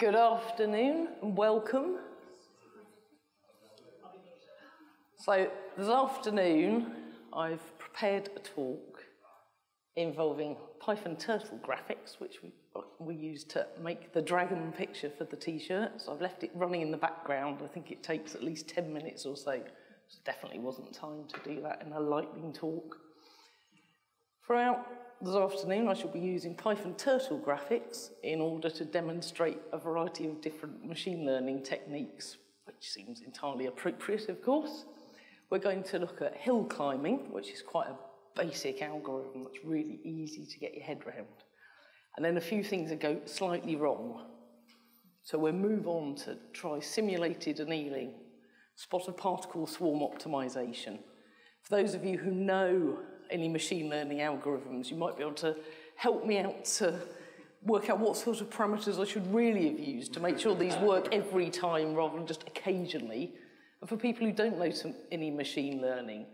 Good afternoon and welcome. So, this afternoon I've prepared a talk involving Python turtle graphics, which we, we used to make the dragon picture for the t-shirt. So I've left it running in the background. I think it takes at least 10 minutes or so. So definitely wasn't time to do that in a lightning talk. Throughout this afternoon, I shall be using Python turtle graphics in order to demonstrate a variety of different machine learning techniques, which seems entirely appropriate, of course. We're going to look at hill climbing, which is quite a basic algorithm that's really easy to get your head around. And then a few things that go slightly wrong. So we'll move on to try simulated annealing, spotted particle swarm optimization. For those of you who know any machine learning algorithms, you might be able to help me out to work out what sort of parameters I should really have used to make sure these work every time rather than just occasionally. And for people who don't know some, any machine learning,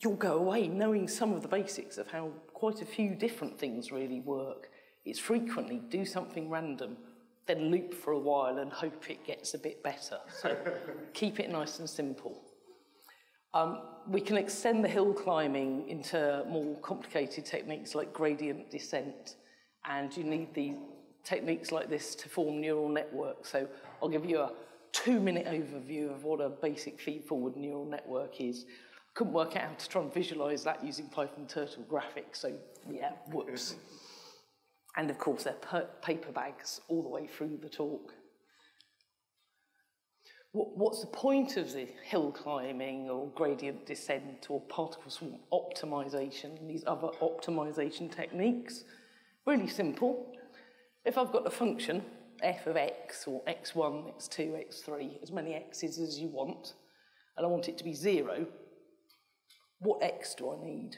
you'll go away knowing some of the basics of how quite a few different things really work. It's frequently do something random, then loop for a while and hope it gets a bit better. So keep it nice and simple. Um, we can extend the hill climbing into more complicated techniques like gradient descent, and you need the techniques like this to form neural networks. So I'll give you a two-minute overview of what a basic feed-forward neural network is. Couldn't work out how to try and visualize that using Python Turtle graphics, so yeah, whoops. And of course, they're paper bags all the way through the talk what's the point of the hill climbing or gradient descent or particle swarm optimization and these other optimization techniques? Really simple. If I've got a function, f of x or x1, x2, x3, as many x's as you want, and I want it to be zero, what x do I need?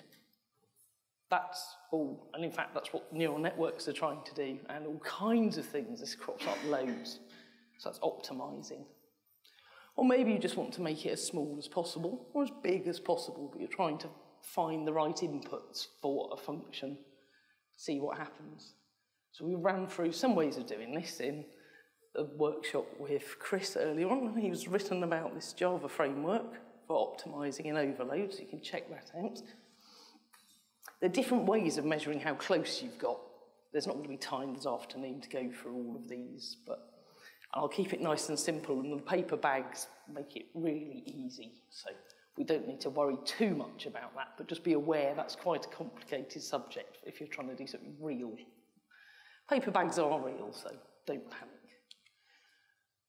That's all, and in fact, that's what neural networks are trying to do, and all kinds of things. This crops up loads. So that's optimizing. Or maybe you just want to make it as small as possible or as big as possible, but you're trying to find the right inputs for a function, see what happens. So we ran through some ways of doing this in a workshop with Chris earlier on. He was written about this Java framework for optimizing in overload, so you can check that out. There are different ways of measuring how close you've got. There's not going to be time this afternoon to go through all of these, but I'll keep it nice and simple, and the paper bags make it really easy. So we don't need to worry too much about that, but just be aware that's quite a complicated subject if you're trying to do something real. Paper bags are real, so don't panic.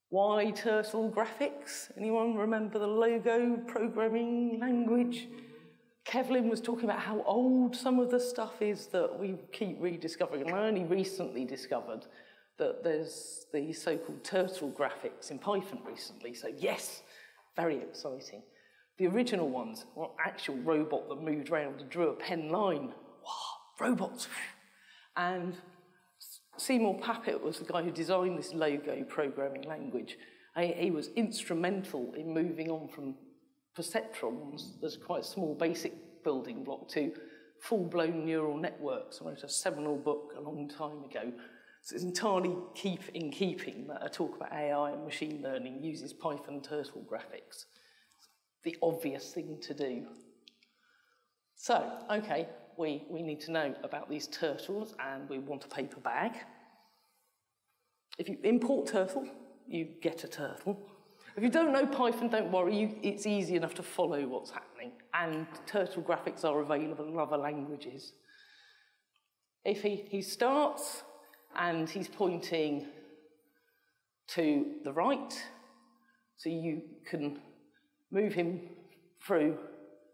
Why Turtle Graphics? Anyone remember the logo programming language? Kevlin was talking about how old some of the stuff is that we keep rediscovering, and I only recently discovered that there's the so-called turtle graphics in Python recently. So yes, very exciting. The original ones were actual robot that moved around and drew a pen line. Wow, robots. And Seymour Papert was the guy who designed this logo programming language. He was instrumental in moving on from perceptrons, there's quite a small basic building block, to full-blown neural networks. I wrote a seminal book a long time ago so it's entirely keep in keeping that a talk about AI and machine learning uses Python turtle graphics. The obvious thing to do. So, okay, we, we need to know about these turtles and we want a paper bag. If you import turtle, you get a turtle. If you don't know Python, don't worry, you, it's easy enough to follow what's happening. And turtle graphics are available in other languages. If he, he starts and he's pointing to the right, so you can move him through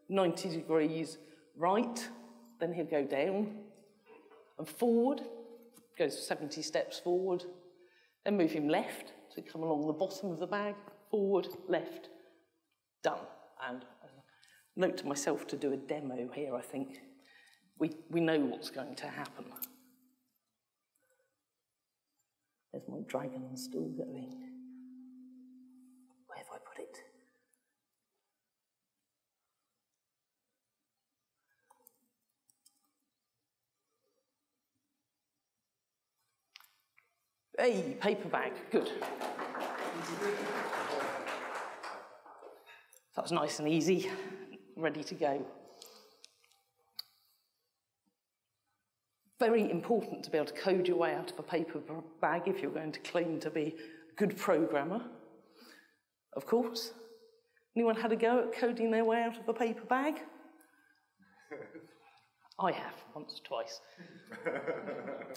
90 degrees right, then he'll go down and forward, goes 70 steps forward, then move him left, so come along the bottom of the bag, forward, left, done. And uh, note to myself to do a demo here, I think. We, we know what's going to happen. There's my dragon still going. Where have I put it? Hey, paper bag, good. That was nice and easy, ready to go. Very important to be able to code your way out of a paper bag if you're going to claim to be a good programmer, of course. Anyone had a go at coding their way out of a paper bag? I have, once or twice.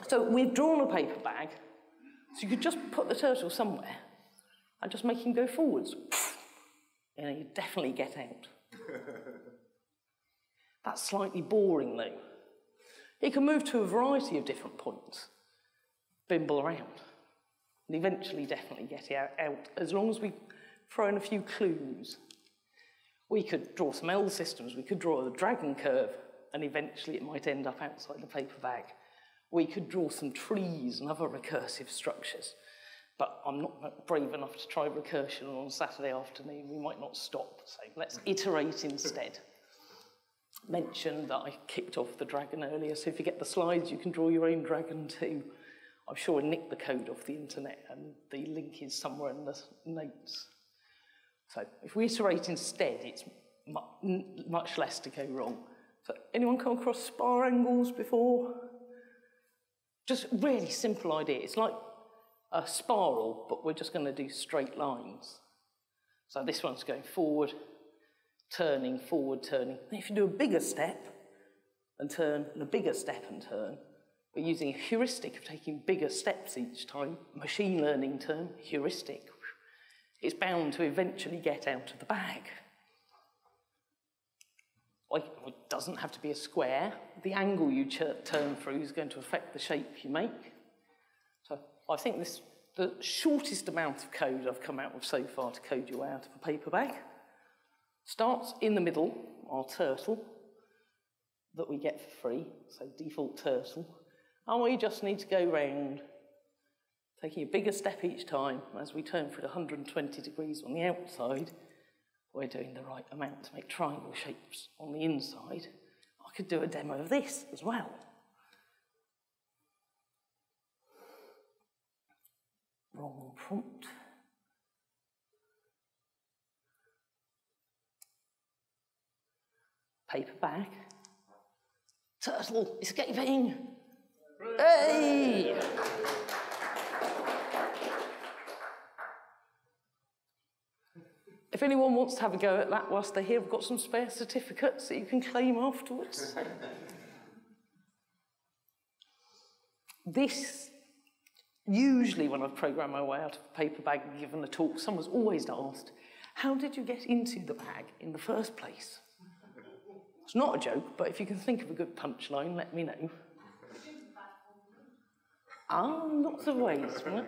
so we've drawn a paper bag, so you could just put the turtle somewhere and just make him go forwards. And you definitely get out. That's slightly boring though. He can move to a variety of different points, bimble around, and eventually definitely get out, as long as we throw in a few clues. We could draw some L systems, we could draw the dragon curve, and eventually it might end up outside the paper bag. We could draw some trees and other recursive structures, but I'm not brave enough to try recursion on Saturday afternoon. We might not stop, so let's iterate instead. Mention that I kicked off the dragon earlier, so if you get the slides, you can draw your own dragon too. I'm sure I nicked the code off the internet, and the link is somewhere in the notes. So if we iterate instead, it's much less to go wrong. So anyone come across spirangles before? Just really simple idea. It's like a spiral, but we're just going to do straight lines. So this one's going forward, turning, forward, turning. If you do a bigger step and turn, and a bigger step and turn, we're using a heuristic of taking bigger steps each time, machine learning term, heuristic it's bound to eventually get out of the bag. It doesn't have to be a square. The angle you turn through is going to affect the shape you make. So I think this the shortest amount of code I've come out with so far to code you out of a paper bag. Starts in the middle, our turtle, that we get for free, so default turtle. And we just need to go round taking a bigger step each time as we turn for 120 degrees on the outside, we're doing the right amount to make triangle shapes on the inside. I could do a demo of this as well. Wrong prompt. Paper bag. Turtle escaping. Hey! If anyone wants to have a go at that whilst they're here, I've got some spare certificates that you can claim afterwards. this, usually when I've programmed my way out of a paper bag and given a talk, someone's always asked, how did you get into the bag in the first place? It's not a joke, but if you can think of a good punchline, let me know. Ah, lots of ways, right?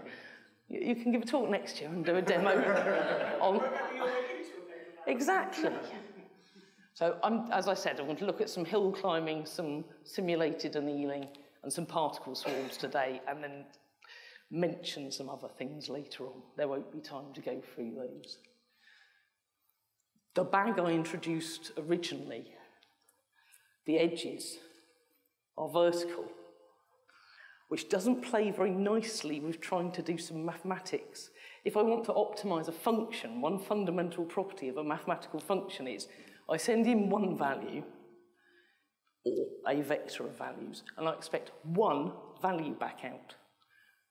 You, can give a talk next year and do a demo on. Exactly. So, I'm, as I said, I'm going to look at some hill climbing, some simulated annealing, and some particle swarms today, and then mention some other things later on. There won't be time to go through those. The bag I introduced originally, the edges are vertical which doesn't play very nicely with trying to do some mathematics. If I want to optimize a function, one fundamental property of a mathematical function is I send in one value, or a vector of values, and I expect one value back out.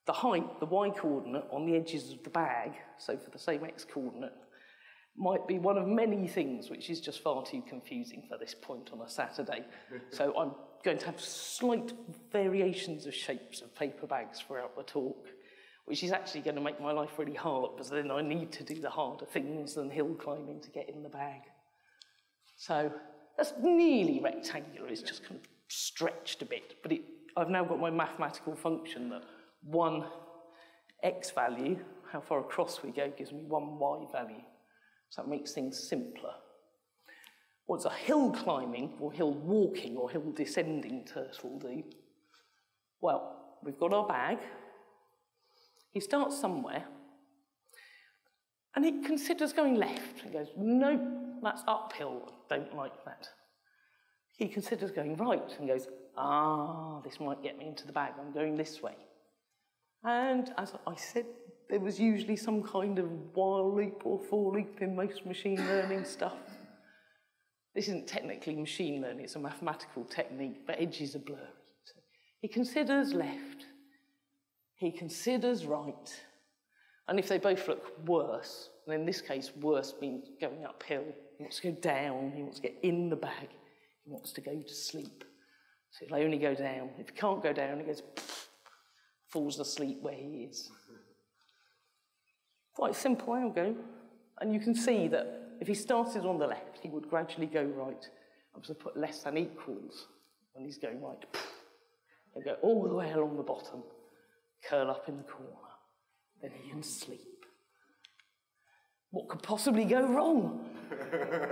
The height, the y coordinate on the edges of the bag, so for the same x coordinate, might be one of many things which is just far too confusing for this point on a Saturday. so I'm going to have slight variations of shapes of paper bags throughout the talk, which is actually going to make my life really hard because then I need to do the harder things than hill climbing to get in the bag. So that's nearly rectangular, it's just kind of stretched a bit, but it, I've now got my mathematical function that one x value, how far across we go, gives me one y value. So that makes things simpler. What's a hill climbing or hill walking or hill descending turtle do? Well, we've got our bag. He starts somewhere and he considers going left. He goes, no, that's uphill. Don't like that. He considers going right and goes, ah, this might get me into the bag. I'm going this way. And as I said, there was usually some kind of while loop or for loop in most machine learning stuff. This isn't technically machine learning, it's a mathematical technique, but edges are blurry. So he considers left, he considers right, and if they both look worse, and in this case, worse means going uphill, he wants to go down, he wants to get in the bag, he wants to go to sleep. So he'll only go down. If he can't go down, he goes, falls asleep where he is. Quite simple algo. And you can see that if he started on the left, he would gradually go right. I'm going to put less than equals when he's going right. And go all the way along the bottom, curl up in the corner. Then he can sleep. What could possibly go wrong?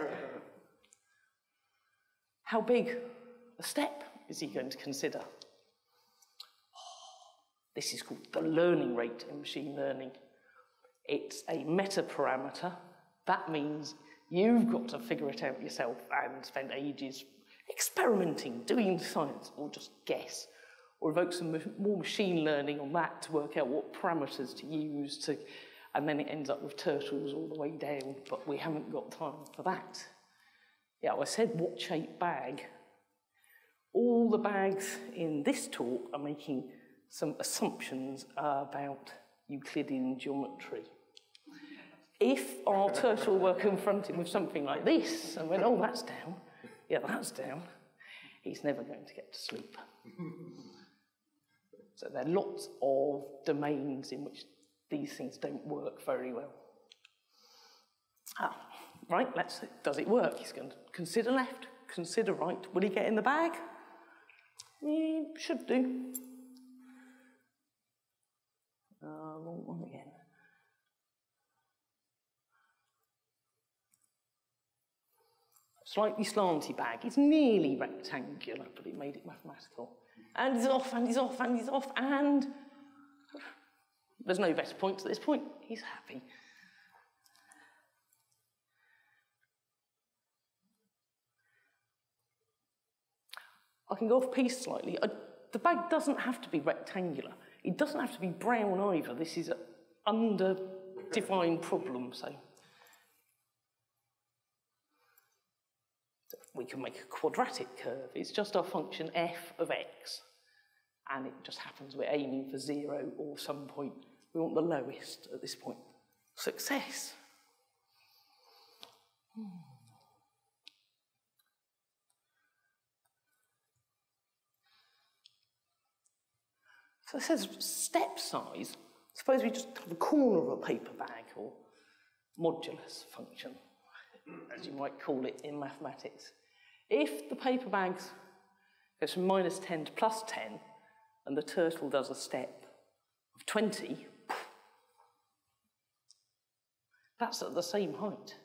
How big a step is he going to consider? Oh, this is called the learning rate in machine learning. It's a meta parameter. That means you've got to figure it out yourself and spend ages experimenting, doing science, or just guess, or evoke some more machine learning on that to work out what parameters to use to, and then it ends up with turtles all the way down, but we haven't got time for that. Yeah, I said what shape bag. All the bags in this talk are making some assumptions about Euclidean geometry. If our turtle were confronted with something like this and went, oh, that's down, yeah, that's down, he's never going to get to sleep. so there are lots of domains in which these things don't work very well. Ah, right, let's, does it work? He's going to consider left, consider right. Will he get in the bag? He should do. Uh, wrong one again. Slightly slanty bag. It's nearly rectangular, but it made it mathematical. And he's off, and he's off, and he's off, and there's no better point at this point. He's happy. I can go off piece slightly. I, the bag doesn't have to be rectangular. It doesn't have to be brown either. This is an under-defined problem, so. so. We can make a quadratic curve. It's just our function f of x. And it just happens we're aiming for zero or some point. We want the lowest at this point. Success. Hmm. So it says step size. Suppose we just have a corner of a paper bag or modulus function, as you might call it in mathematics. If the paper bag goes from minus 10 to plus 10, and the turtle does a step of 20, that's at the same height.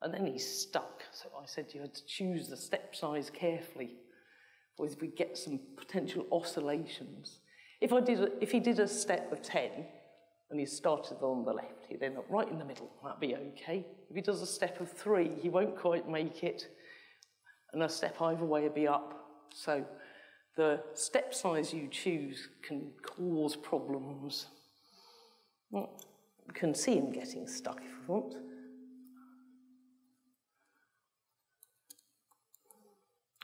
And then he's stuck. So I said you had to choose the step size carefully, or we get some potential oscillations. If, I did a, if he did a step of 10 and he started on the left, he'd end up right in the middle. That'd be okay. If he does a step of three, he won't quite make it. And a step either way would be up. So the step size you choose can cause problems. Well, you can see him getting stuck if you want.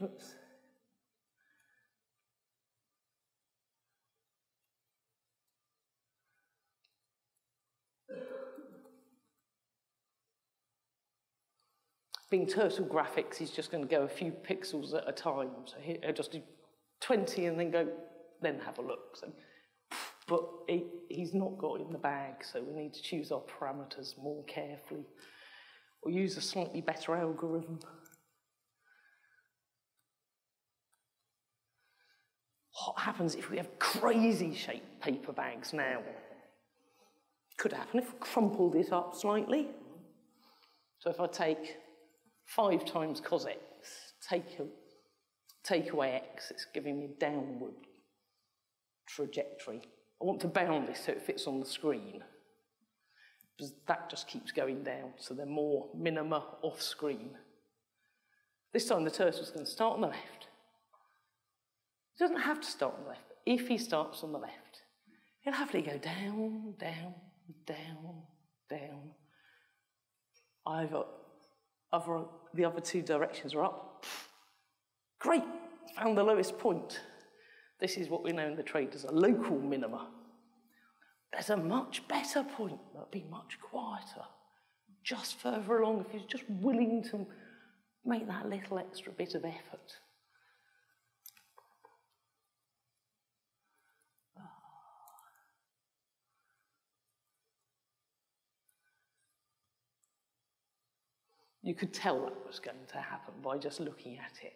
Oops. Being turtle graphics, he's just going to go a few pixels at a time. So he'll just do 20 and then go, then have a look. So, but he, he's not got in the bag, so we need to choose our parameters more carefully or use a slightly better algorithm. What happens if we have crazy shaped paper bags now? Could happen if we crumpled it up slightly. So if I take 5 times cos x, take, a, take away x, it's giving me a downward trajectory. I want to bound this so it fits on the screen. Because that just keeps going down, so they're more minima off screen. This time the turtle's going to start on the left. He doesn't have to start on the left, if he starts on the left, he'll happily go down, down, down, down. Either, other, the other two directions are up. Great, found the lowest point. This is what we know in the trade as a local minima. There's a much better point that'll be much quieter, just further along if you're just willing to make that little extra bit of effort. You could tell that was going to happen by just looking at it.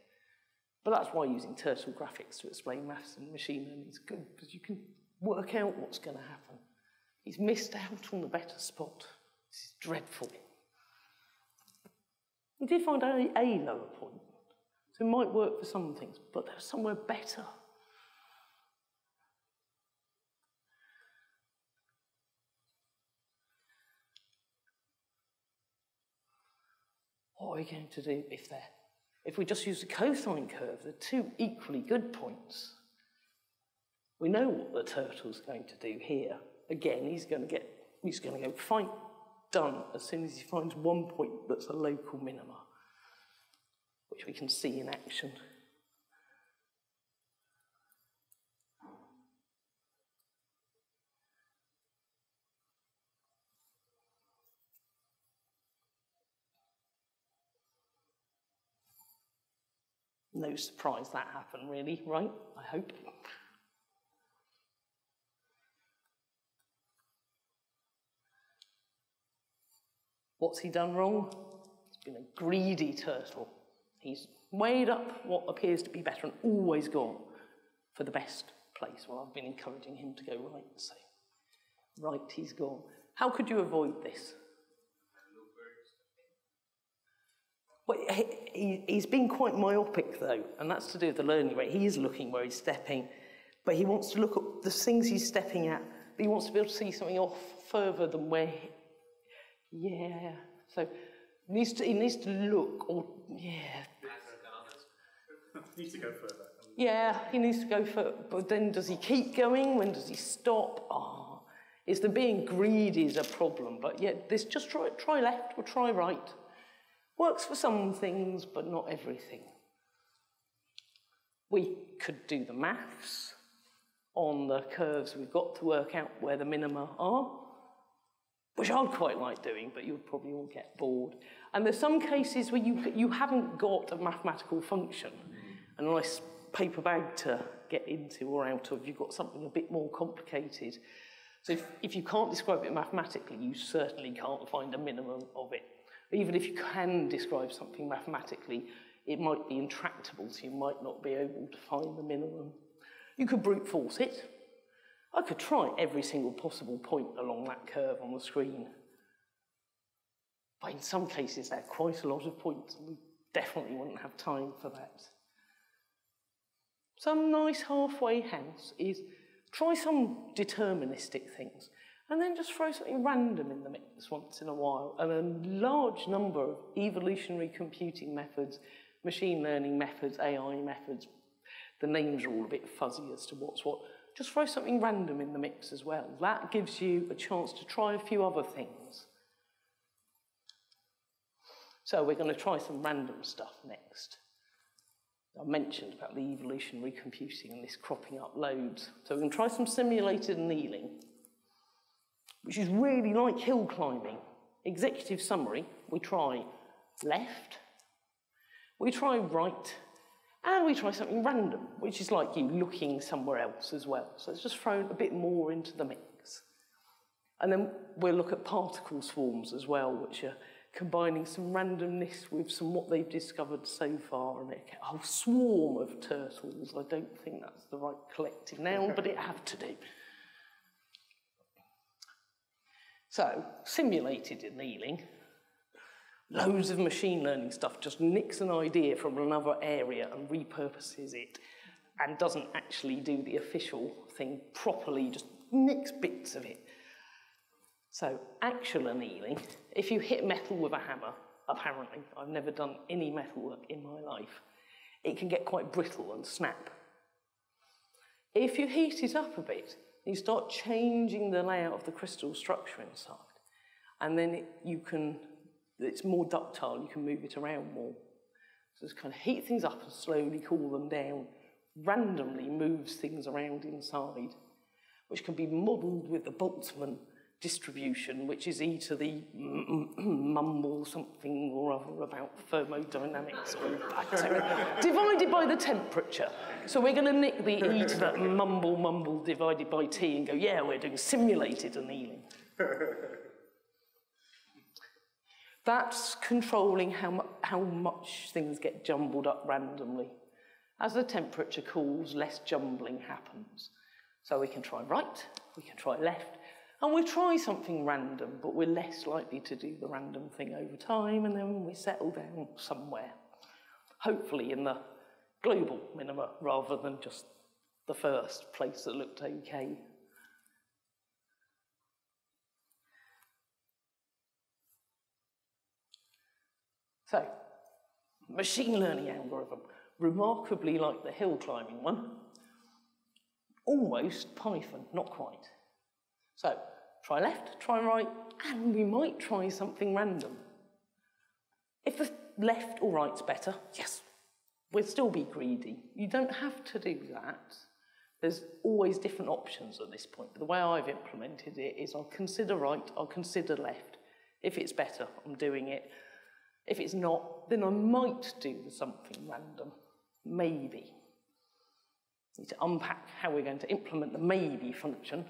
But that's why using turtle graphics to explain maths and machine learning is good, because you can work out what's going to happen. He's missed out on the better spot. This is dreadful. He did find a, a lower point, so it might work for some things, but there's somewhere better. What are we going to do if if we just use the cosine curve, they're two equally good points. We know what the turtle's going to do here. Again, he's going to get, he's going to go fight done as soon as he finds one point that's a local minima, which we can see in action. No surprise that happened, really, right? I hope. What's he done wrong? He's been a greedy turtle. He's weighed up what appears to be better and always gone for the best place. Well, I've been encouraging him to go right, so right, he's gone. How could you avoid this? Well, he, he's been quite myopic though, and that's to do with the learning rate. He is looking where he's stepping, but he wants to look at the things he's stepping at, but he wants to be able to see something off further than where, he, yeah. So he needs to, he needs to look, or, yeah. he needs to go further. Yeah, he needs to go further, but then does he keep going? When does he stop? Ah, oh, is the being greedy is a problem, but yet this just try, try left or try right. Works for some things, but not everything. We could do the maths on the curves we've got to work out where the minima are, which I'd quite like doing, but you'd probably all get bored. And there's some cases where you, you haven't got a mathematical function, a nice paper bag to get into or out of. You've got something a bit more complicated. So if, if you can't describe it mathematically, you certainly can't find a minimum of it. Even if you can describe something mathematically, it might be intractable, so you might not be able to find the minimum. You could brute force it. I could try every single possible point along that curve on the screen. But in some cases, there are quite a lot of points, and we definitely wouldn't have time for that. Some nice halfway house is try some deterministic things. And then just throw something random in the mix once in a while. And a large number of evolutionary computing methods, machine learning methods, AI methods, the names are all a bit fuzzy as to what's what. Just throw something random in the mix as well. That gives you a chance to try a few other things. So we're going to try some random stuff next. I mentioned about the evolutionary computing and this cropping up loads. So we're going to try some simulated annealing which is really like hill climbing. Executive summary, we try left, we try right, and we try something random, which is like you looking somewhere else as well. So it's just thrown a bit more into the mix. And then we'll look at particle swarms as well, which are combining some randomness with some what they've discovered so far. And a whole swarm of turtles. I don't think that's the right collective noun, but it have to do. So, simulated annealing, loads of machine learning stuff just nicks an idea from another area and repurposes it and doesn't actually do the official thing properly, just nicks bits of it. So, actual annealing, if you hit metal with a hammer, apparently, I've never done any metal work in my life, it can get quite brittle and snap. If you heat it up a bit, You start changing the layout of the crystal structure inside. And then it, you can, it's more ductile, you can move it around more. So just kind of heat things up and slowly cool them down, randomly moves things around inside, which can be modelled with the Boltzmann distribution, which is e to the mumble something or other about thermodynamics or bacteria, divided by the temperature. So we're going to nick the e to that mumble mumble divided by t and go, yeah, we're doing simulated annealing. That's controlling how, mu how much things get jumbled up randomly. As the temperature cools, less jumbling happens. So we can try right, we can try left, and we try something random, but we're less likely to do the random thing over time, and then we settle down somewhere. Hopefully in the global minima rather than just the first place that looked okay. So, machine learning algorithm, remarkably like the hill climbing one, almost Python, not quite. So try left, try right, and we might try something random. If the left or right's better, yes, we'll still be greedy. You don't have to do that. There's always different options at this point. But the way I've implemented it is I'll consider right, I'll consider left. If it's better, I'm doing it. If it's not, then I might do something random. Maybe. Need to unpack how we're going to implement the maybe function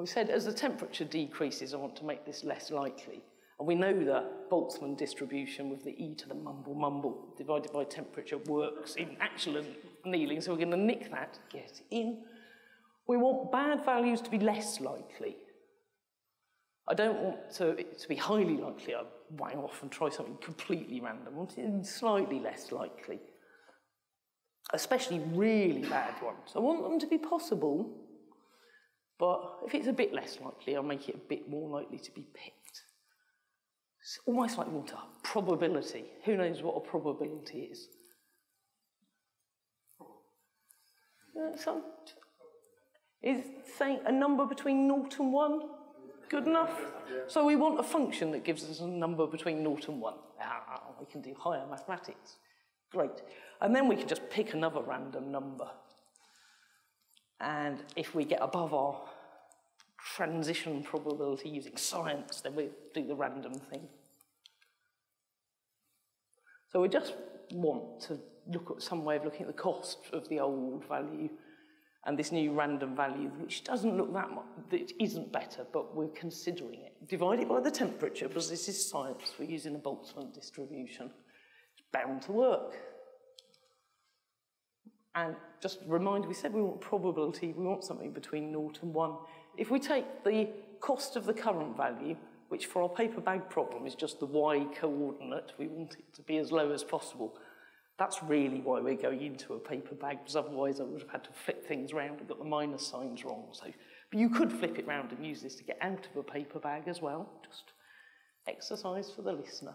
Well, we said as the temperature decreases, I want to make this less likely. And we know that Boltzmann distribution with the e to the mumble mumble divided by temperature works in actual annealing, so we're going to nick that, get in. We want bad values to be less likely. I don't want to, to be highly likely I wang off and try something completely random. I want it slightly less likely. Especially really bad ones. I want them to be possible, but if it's a bit less likely, I'll make it a bit more likely to be picked. It's almost like water, probability. Who knows what a probability is? Some, is saying a number between 0 and 1 good enough? So we want a function that gives us a number between 0 and 1. Ah, we can do higher mathematics. Great. And then we can just pick another random number. And if we get above our transition probability using science, then we do the random thing. So we just want to look at some way of looking at the cost of the old value and this new random value, which doesn't look that much, it isn't better, but we're considering it. Divide it by the temperature, because this is science, we're using a Boltzmann distribution. It's bound to work. And just a reminder, we said we want probability, we want something between 0 and 1. If we take the cost of the current value, which for our paper bag problem is just the y coordinate, we want it to be as low as possible. That's really why we're going into a paper bag, because otherwise I would have had to flip things around and got the minus signs wrong. So, but you could flip it around and use this to get out of a paper bag as well. Just exercise for the listener.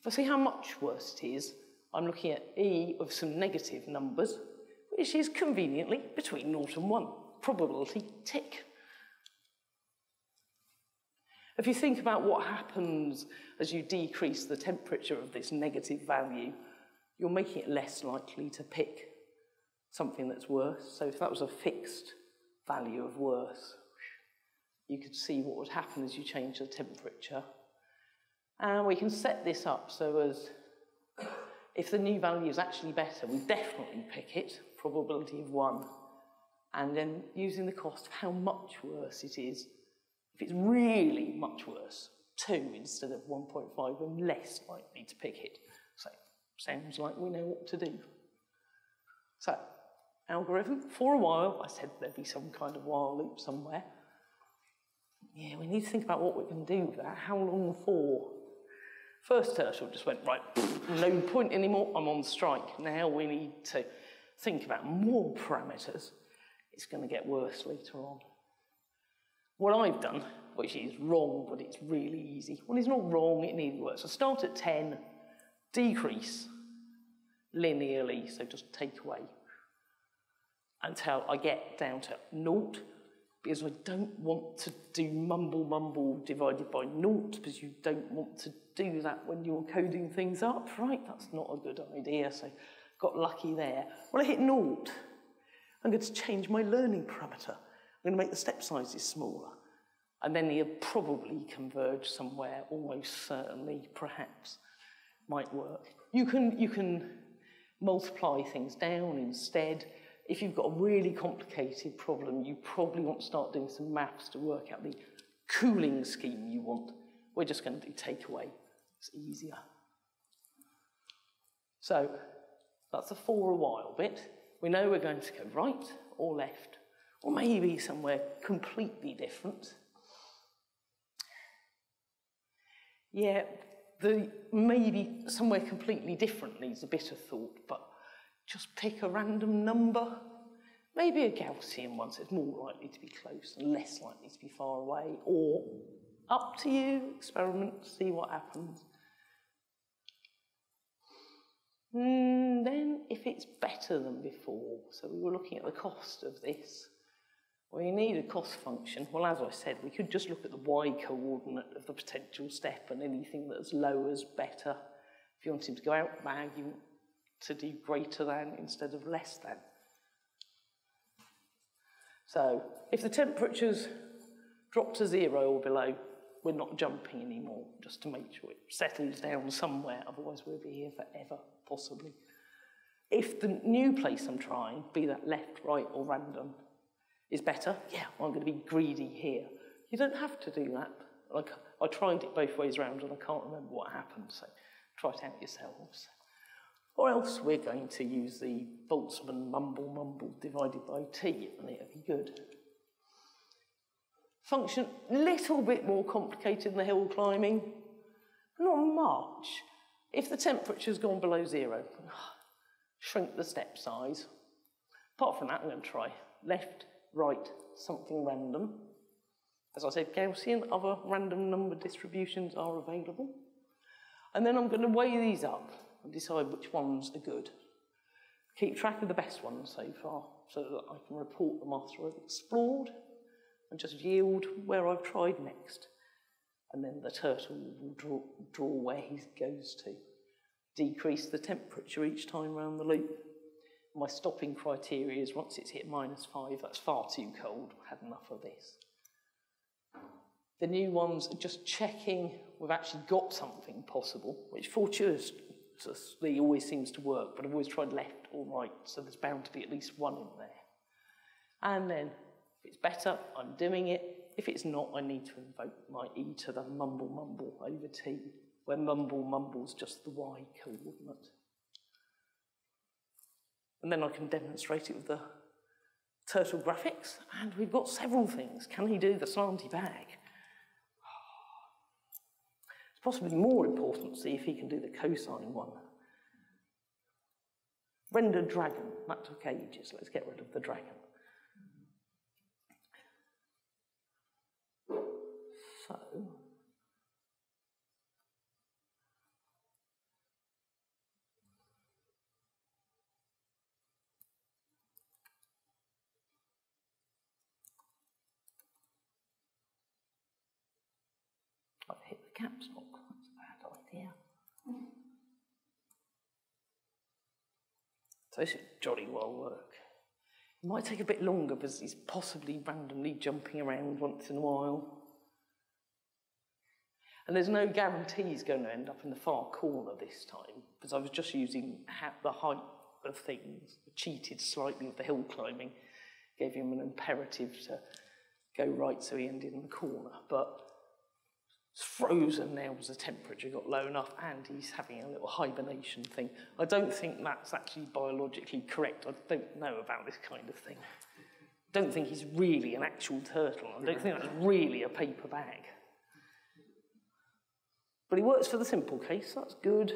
If I see how much worse it is, I'm looking at E of some negative numbers, which is conveniently between 0 and 1. Probability tick. If you think about what happens as you decrease the temperature of this negative value, you're making it less likely to pick something that's worse. So if that was a fixed value of worse, you could see what would happen as you change the temperature. And we can set this up so as if the new value is actually better, we definitely pick it, probability of one. And then using the cost of how much worse it is. If it's really much worse, two instead of 1.5, we're less likely to pick it. So, sounds like we know what to do. So, algorithm, for a while, I said there'd be some kind of while loop somewhere. Yeah, we need to think about what we can do with that. How long for? First Tertial just went, right, no point anymore, I'm on strike. Now we need to think about more parameters. It's going to get worse later on. What I've done, which is wrong, but it's really easy. Well, it's not wrong, it needs work. So start at 10, decrease linearly, so just take away. until I get down to naught because I don't want to do mumble mumble divided by naught because you don't want to do that when you're coding things up, right? That's not a good idea, so got lucky there. When I hit naught, I'm going to change my learning parameter. I'm going to make the step sizes smaller. And then you'll probably converge somewhere, almost certainly, perhaps, might work. You can, you can multiply things down instead. If you've got a really complicated problem, you probably want to start doing some maths to work out the cooling scheme you want. We're just going to do takeaway. It's easier. So that's the for a while bit. We know we're going to go right or left, or maybe somewhere completely different. Yeah, the maybe somewhere completely different needs a bit of thought, but just pick a random number. Maybe a Gaussian one, so it's more likely to be close and less likely to be far away. Or up to you, experiment, see what happens. Mm, then, if it's better than before, so we were looking at the cost of this, well, you need a cost function. Well, as I said, we could just look at the y coordinate of the potential step and anything that's low is better. If you want him to go out bag, you to do greater than instead of less than. So, if the temperatures drop to zero or below, we're not jumping anymore, just to make sure it settles down somewhere, otherwise we'll be here forever, possibly. If the new place I'm trying, be that left, right, or random, is better, yeah, I'm going to be greedy here. You don't have to do that. Like, I tried it both ways around and I can't remember what happened, so try it out yourselves. Or else we're going to use the Boltzmann mumble mumble divided by t, and it'll be good. Function, little bit more complicated than the hill climbing. Not much. If the temperature's gone below zero, shrink the step size. Apart from that, I'm going to try left, right something random. As I said, Gaussian, other random number distributions are available. And then I'm going to weigh these up and decide which ones are good. Keep track of the best ones so far so that I can report them after I've explored and just yield where I've tried next. And then the turtle will draw, draw where he goes to. Decrease the temperature each time around the loop my stopping criteria is once it's hit minus five, that's far too cold, I've had enough of this. The new ones are just checking we've actually got something possible, which fortuitously always seems to work, but I've always tried left or right, so there's bound to be at least one in there. And then, if it's better, I'm doing it. If it's not, I need to invoke my e to the mumble mumble over t, where mumble mumble's just the y coordinate. And then I can demonstrate it with the turtle graphics. And we've got several things. Can he do the slanty bag? It's possibly more important to see if he can do the cosine one. Render dragon. That took ages. Let's get rid of the dragon. So, caps lock. That's a bad idea. So this jolly well work. It might take a bit longer because he's possibly randomly jumping around once in a while. And there's no guarantee he's going to end up in the far corner this time, because I was just using the height of things, cheated slightly with the hill climbing, gave him an imperative to go right so he ended in the corner. But it's frozen now as the temperature got low enough and he's having a little hibernation thing. I don't think that's actually biologically correct. I don't know about this kind of thing. I don't think he's really an actual turtle. I don't think that's really a paper bag. But he works for the simple case, that's good.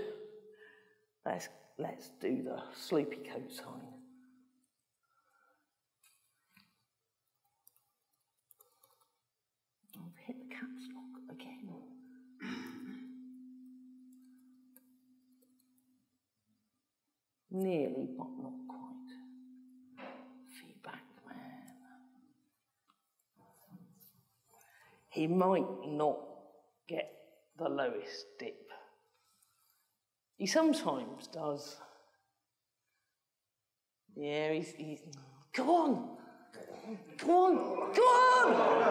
Let's, let's do the sleepy cosine. I've Nearly, but not quite. Feedback man. He might not get the lowest dip. He sometimes does. Yeah, he's. he's come on! Come on! Come on!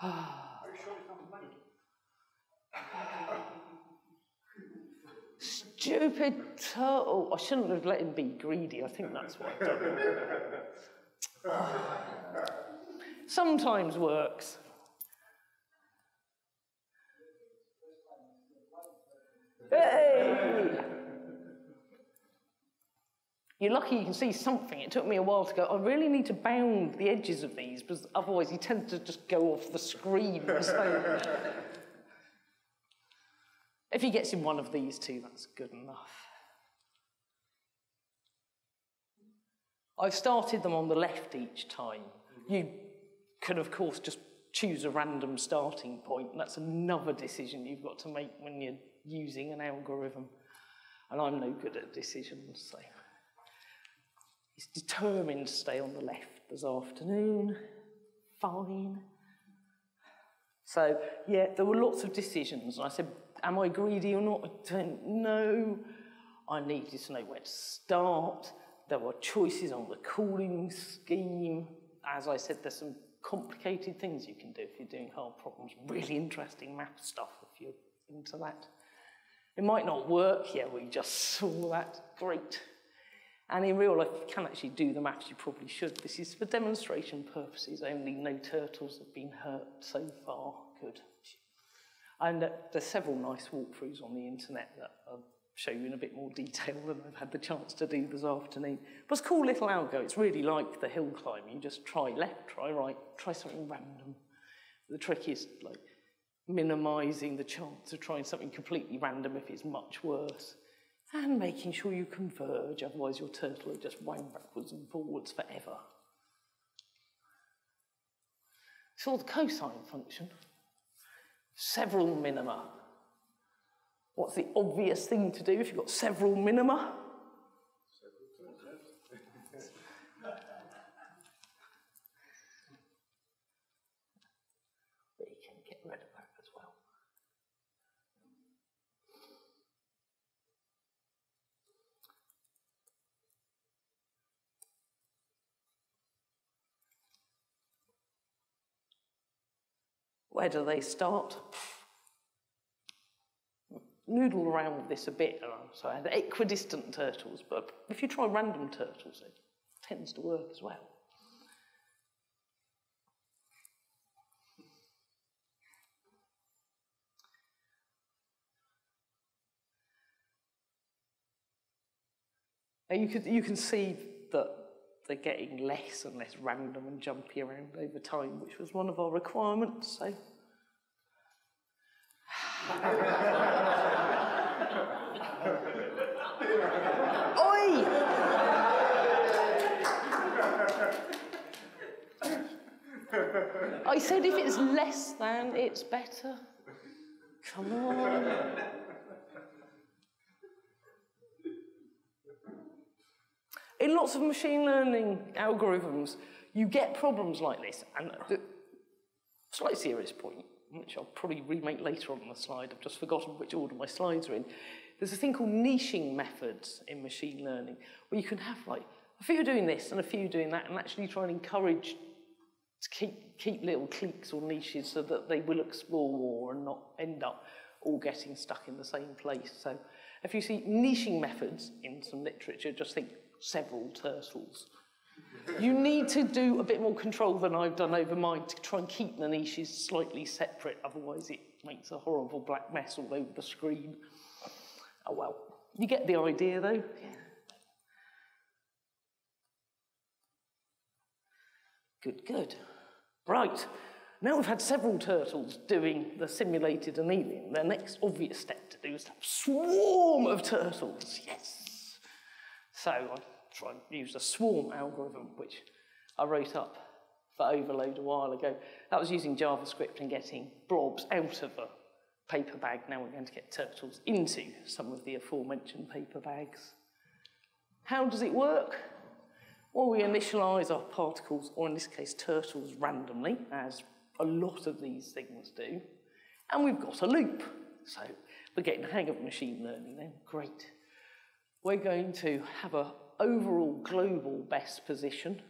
Ah. Stupid turtle. Oh, I shouldn't have let him be greedy. I think that's what I've done. Sometimes works. Hey! You're lucky you can see something. It took me a while to go, I really need to bound the edges of these because otherwise he tends to just go off the screen. So if he gets in one of these two, that's good enough. I've started them on the left each time. You can, of course, just choose a random starting point. That's another decision you've got to make when you're using an algorithm. And I'm no good at decisions, so he's determined to stay on the left this afternoon. Fine. So, yeah, there were lots of decisions. And I said, Am I greedy or not? I don't know. I needed to know where to start. There were choices on the cooling scheme. As I said, there's some complicated things you can do if you're doing hard problems, really interesting math stuff if you're into that. It might not work, yeah, we just saw that, great. And in real life, you can actually do the maths, you probably should. This is for demonstration purposes only, no turtles have been hurt so far, good. And uh, there's several nice walkthroughs on the internet that I'll show you in a bit more detail than I've had the chance to do this afternoon. But it's a cool little algo. It's really like the hill climb. You just try left, try right, try something random. The trick is like minimizing the chance of trying something completely random if it's much worse and making sure you converge, otherwise your turtle will just wind backwards and forwards forever. So the cosine function several minima. What's the obvious thing to do if you've got several minima? but you can get rid of that as well. Where do they start? Noodle around with this a bit. So I had equidistant turtles, but if you try random turtles, it tends to work as well. You, could, you can see that they're getting less and less random and jumpy around over time, which was one of our requirements. So. Oi! I said if it's less than, it's better. Come on. In lots of machine learning algorithms, you get problems like this. And the slightly serious point, which I'll probably remake later on the slide, I've just forgotten which order my slides are in. There's a thing called niching methods in machine learning, where you can have like a few doing this and a few doing that, and actually try and encourage to keep, keep little cliques or niches so that they will explore more and not end up all getting stuck in the same place. So if you see niching methods in some literature, just think several turtles. you need to do a bit more control than I've done over mine to try and keep the niches slightly separate, otherwise it makes a horrible black mess all over the screen. Oh well, you get the idea though. Good, good. Right, now we've had several turtles doing the simulated annealing. The next obvious step to do is to have a swarm of turtles. Yes. So I try and use a swarm algorithm, which I wrote up for Overload a while ago. That was using JavaScript and getting blobs out of a paper bag. Now we're going to get turtles into some of the aforementioned paper bags. How does it work? Well, we initialize our particles, or in this case turtles, randomly, as a lot of these things do, and we've got a loop. So we're getting the hang of machine learning then, great. We're going to have a overall global best position.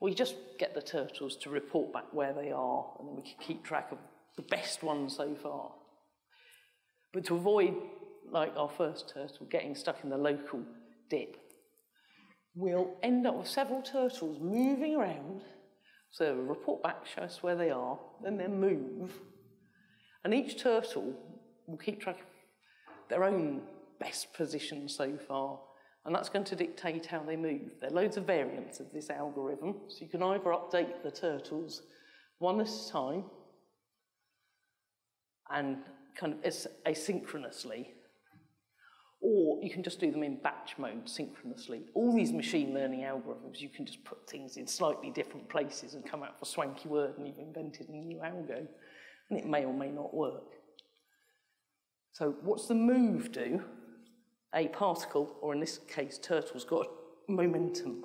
We just get the turtles to report back where they are, and then we can keep track of the best ones so far. But to avoid, like our first turtle, getting stuck in the local dip, we'll end up with several turtles moving around. So report back, show us where they are, then they move. And each turtle will keep track of their own best position so far. And that's going to dictate how they move. There are loads of variants of this algorithm. So you can either update the turtles one at a time and kind of asynchronously, or you can just do them in batch mode synchronously. All these machine learning algorithms, you can just put things in slightly different places and come out with a swanky word and you've invented a new algo, and it may or may not work. So what's the move do? A particle, or in this case, turtle's got momentum.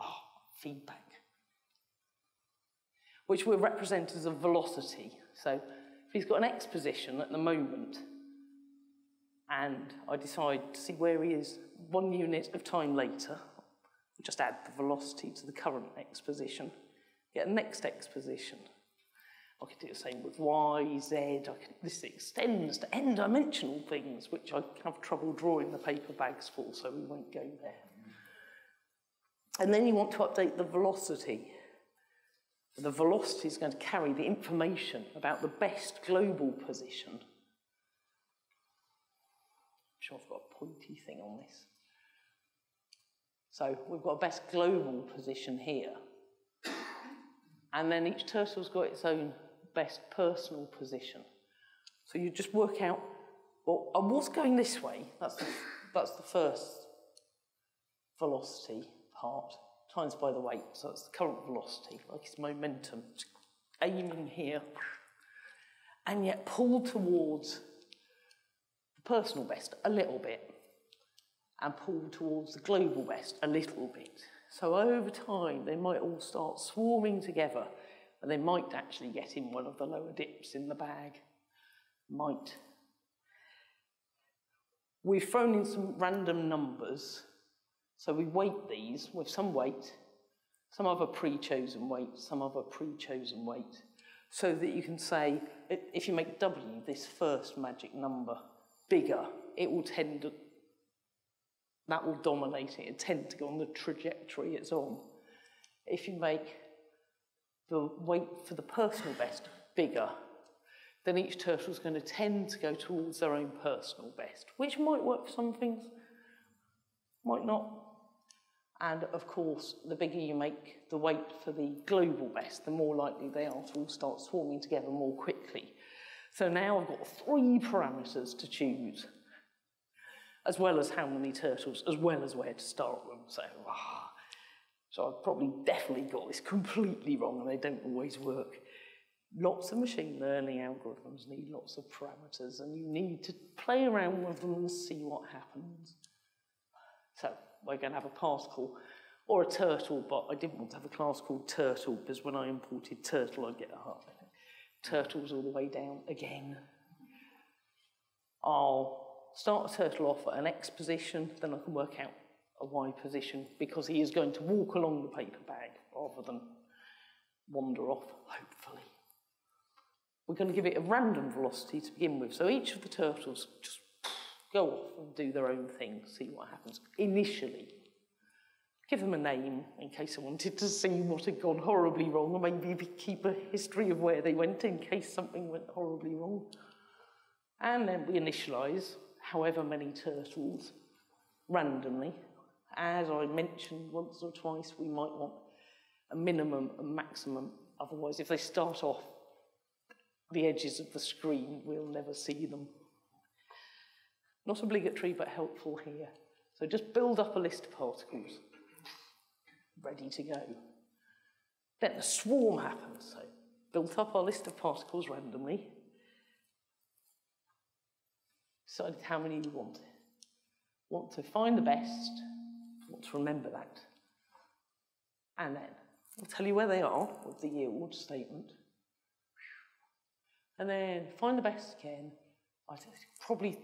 Oh, feedback. Which we'll represent as a velocity. So if he's got an x position at the moment, and I decide to see where he is one unit of time later, just add the velocity to the current x position, get the next x position. I could do the same with y, z, can, this extends to n-dimensional things, which I have trouble drawing the paper bags for, so we won't go there. And then you want to update the velocity. The velocity is going to carry the information about the best global position I'm sure I've got a pointy thing on this. So we've got a best global position here. And then each turtle's got its own best personal position. So you just work out, well, I was going this way. That's the, that's the first velocity part, times by the weight. So it's the current velocity, like it's momentum. Aiming here, and yet pulled towards the personal best a little bit and pull towards the global best a little bit. So over time, they might all start swarming together and they might actually get in one of the lower dips in the bag. Might. We've thrown in some random numbers. So we weight these with some weight, some other pre-chosen weight, some other pre-chosen weight, so that you can say, if you make W this first magic number, bigger, it will tend to, that will dominate it, it tend to go on the trajectory it's on. If you make the weight for the personal best bigger, then each turtle is going to tend to go towards their own personal best, which might work for some things, might not. And of course, the bigger you make the weight for the global best, the more likely they are to all start swarming together more quickly. So now I've got three parameters to choose, as well as how many turtles, as well as where to start them. So, ah, so I've probably definitely got this completely wrong, and they don't always work. Lots of machine learning algorithms need lots of parameters, and you need to play around with them and see what happens. So we're going to have a particle or a turtle, but I didn't want to have a class called turtle because when I imported turtle, I'd get a heart turtles all the way down again. I'll start a turtle off at an X position, then I can work out a Y position because he is going to walk along the paper bag rather than wander off, hopefully. We're going to give it a random velocity to begin with. So each of the turtles just go off and do their own thing, see what happens initially give them a name in case I wanted to see what had gone horribly wrong, or maybe keep a history of where they went in case something went horribly wrong. And then we initialize however many turtles randomly. As I mentioned once or twice, we might want a minimum and maximum. Otherwise, if they start off the edges of the screen, we'll never see them. Not obligatory, but helpful here. So just build up a list of particles ready to go. Then the swarm happens. So built up our list of particles randomly, decided how many we want. Want to find the best, want to remember that. And then I'll tell you where they are with the yield statement. And then find the best again. I probably,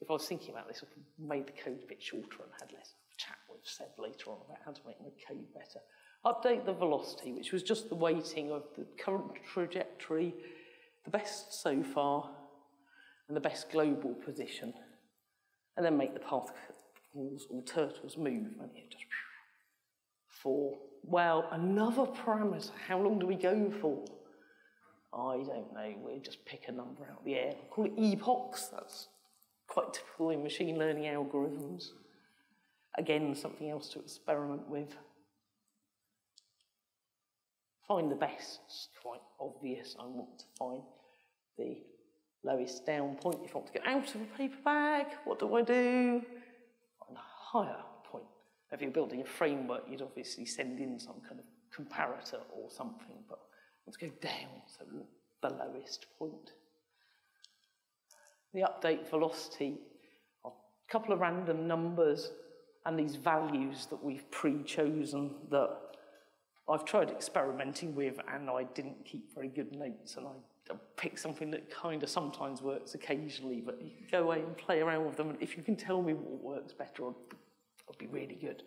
if I was thinking about this, I could have made the code a bit shorter and had less chat with Seb later on about how to make my code better. Update the velocity, which was just the weighting of the current trajectory, the best so far, and the best global position. And then make the or turtles move. And it just for, well, another parameter. How long do we go for? I don't know. We'll just pick a number out of the air. Call it epochs. That's quite typical in machine learning algorithms. Again, something else to experiment with. Find the best. It's quite obvious. I want to find the lowest down point. If I want to get out of a paper bag, what do I do? Higher point. If you're building a framework, you'd obviously send in some kind of comparator or something, but let's go down, so the lowest point. The update velocity, a couple of random numbers and these values that we've pre-chosen that I've tried experimenting with and I didn't keep very good notes and I pick something that kind of sometimes works occasionally, but you can go away and play around with them. And if you can tell me what works better, I'd, I'd be really good.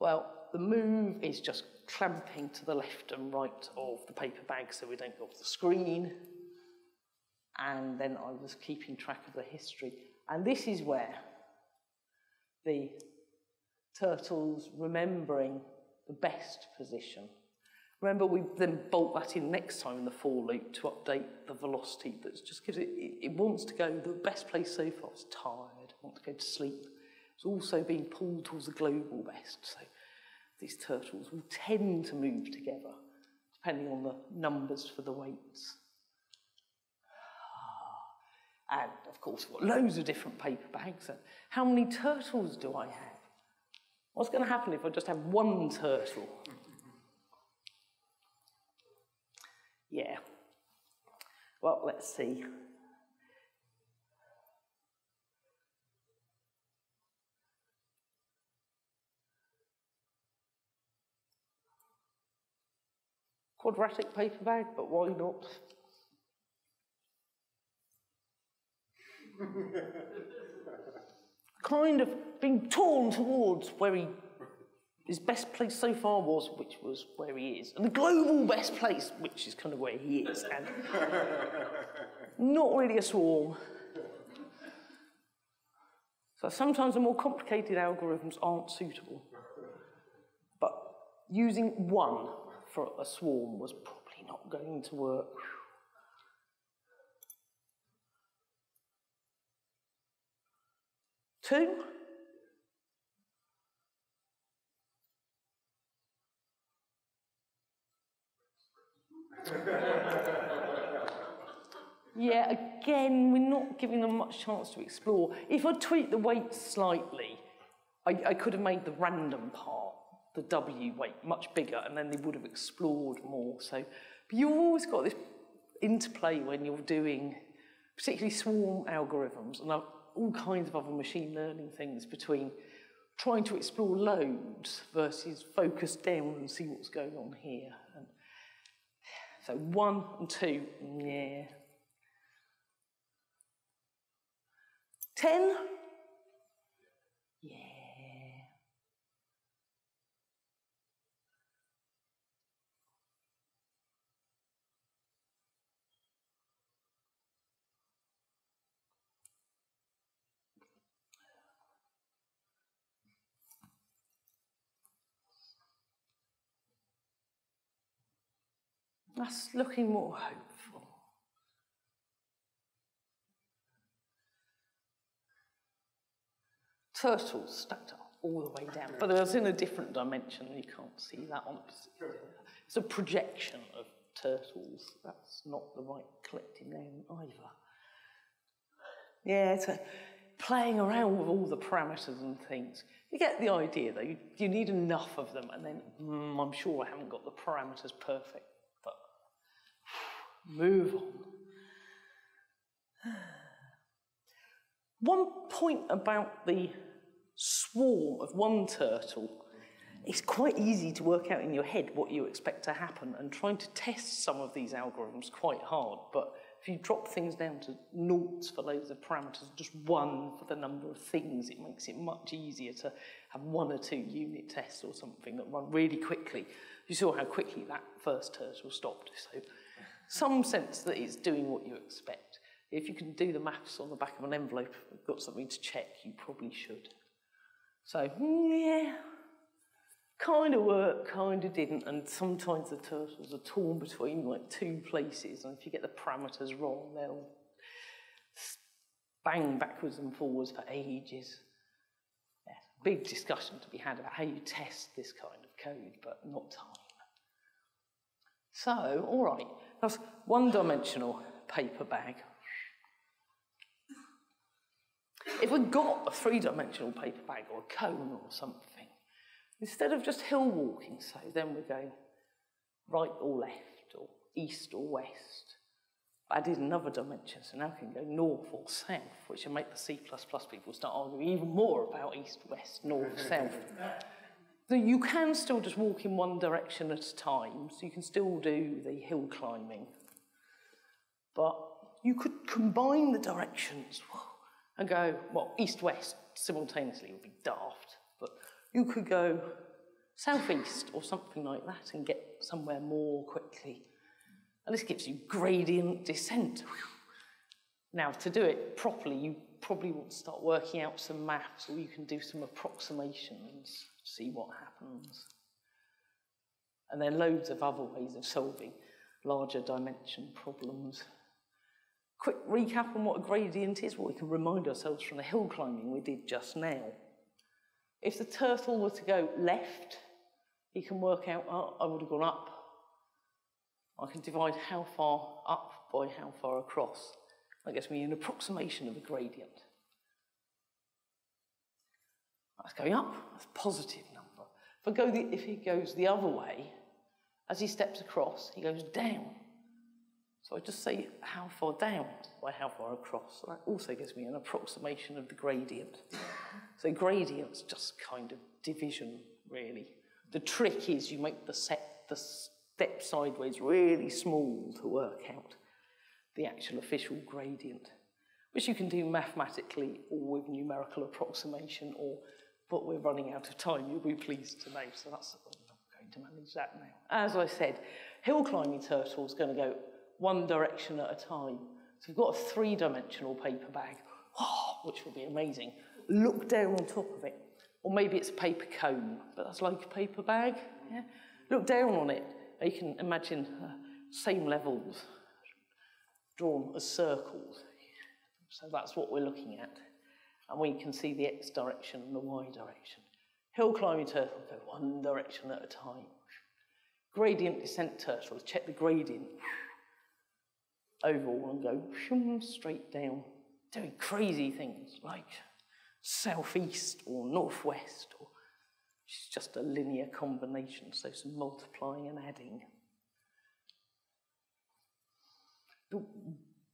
Well, the move is just clamping to the left and right of the paper bag so we don't go off the screen. And then I was keeping track of the history. And this is where the turtles remembering the best position. Remember, we then bolt that in next time in the for loop to update the velocity that just gives it, it, wants to go the best place so far. It's tired, wants to go to sleep. It's also being pulled towards the global best. So these turtles will tend to move together depending on the numbers for the weights. Ah, and of course, we've got loads of different paper bags. And how many turtles do I have? What's going to happen if I just have one turtle? Yeah. Well, let's see. Quadratic paper bag, but why not? kind of being torn towards where he his best place so far was, which was where he is, and the global best place, which is kind of where he is, and not really a swarm. So sometimes the more complicated algorithms aren't suitable. But using one for a swarm was probably not going to work. Two. yeah, again, we're not giving them much chance to explore. If I tweak the weight slightly, I, I could have made the random part, the W weight, much bigger, and then they would have explored more. So, you've always got this interplay when you're doing, particularly swarm algorithms, and all kinds of other machine learning things between trying to explore loads versus focus down and see what's going on here. So one and two, yeah. Ten, That's looking more hopeful. Turtles stacked up all the way down, but it's in a different dimension. You can't see that on. It's a projection of turtles. That's not the right collective name either. Yeah, it's a, playing around with all the parameters and things. You get the idea, though. You, you need enough of them, and then mm, I'm sure I haven't got the parameters perfect. Move on. One point about the swarm of one turtle, it's quite easy to work out in your head what you expect to happen and trying to test some of these algorithms quite hard. But if you drop things down to noughts for loads of parameters, just one for the number of things, it makes it much easier to have one or two unit tests or something that run really quickly. You saw how quickly that first turtle stopped. So some sense that it's doing what you expect. If you can do the maths on the back of an envelope, you've got something to check, you probably should. So, yeah, kind of worked, kind of didn't, and sometimes the turtles are torn between like two places, and if you get the parameters wrong, they'll bang backwards and forwards for ages. Yeah, big discussion to be had about how you test this kind of code, but not time. So, all right, that's one-dimensional paper bag. If we've got a three-dimensional paper bag or a cone or something, Instead of just hill walking, so then we're going right or left, or east or west. Added another dimension, so now we can go north or south, which will make the C++ people start arguing even more about east, west, north, south. So you can still just walk in one direction at a time, so you can still do the hill climbing. But you could combine the directions and go, well, east-west simultaneously would be daft. But you could go southeast or something like that and get somewhere more quickly. And this gives you gradient descent. Now, to do it properly, you probably want to start working out some maths or you can do some approximations, see what happens. And then loads of other ways of solving larger dimension problems. Quick recap on what a gradient is. Well, we can remind ourselves from the hill climbing we did just now. If the turtle were to go left, he can work out, oh, I would have gone up. I can divide how far up by how far across. That gives me an approximation of a gradient. That's going up, that's a positive number. If, go the, if he goes the other way, as he steps across, he goes down. So I just say how far down by how far across. So that also gives me an approximation of the gradient. So gradient's just kind of division, really. The trick is you make the set, the step sideways really small to work out the actual official gradient, which you can do mathematically or with numerical approximation or, but we're running out of time, you'll be pleased to know, so that's, I'm going to manage that now. As I said, hill climbing turtle is going to go one direction at a time. So you've got a three-dimensional paper bag, which will be amazing. Look down on top of it. Or maybe it's a paper cone, but that's like a paper bag. Yeah? Look down on it. You can imagine uh, same levels drawn as circles. So that's what we're looking at. And we can see the x direction and the y direction. Hill climbing turtle go one direction at a time. Gradient descent turtles, check the gradient oval and go straight down, doing crazy things like southeast or northwest, or it's just a linear combination, so some multiplying and adding.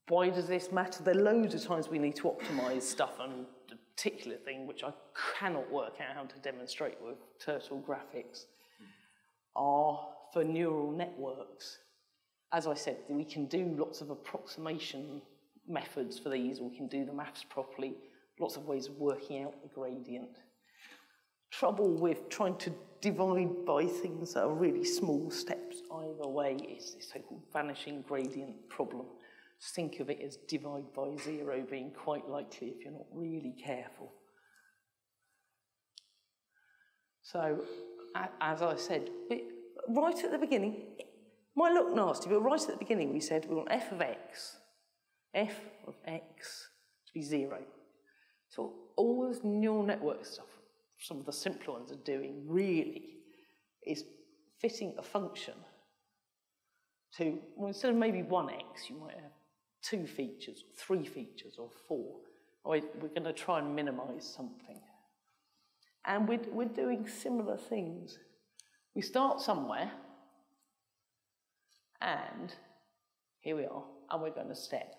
Why does this matter? There are loads of times we need to optimize stuff, and particular thing which I cannot work out how to demonstrate with turtle graphics are for neural networks as I said, we can do lots of approximation methods for these, we can do the maths properly, lots of ways of working out the gradient. Trouble with trying to divide by things that are really small steps either way is this so-called vanishing gradient problem. Think of it as divide by zero being quite likely if you're not really careful. So, as I said, right at the beginning, might look nasty, but right at the beginning we said we want f of x, f of x to be zero. So all this neural network stuff, some of the simpler ones are doing really, is fitting a function to, well, instead of maybe one x, you might have two features, or three features, or four. We're going to try and minimize something. And we're, we're doing similar things. We start somewhere, and here we are, and we're going to step.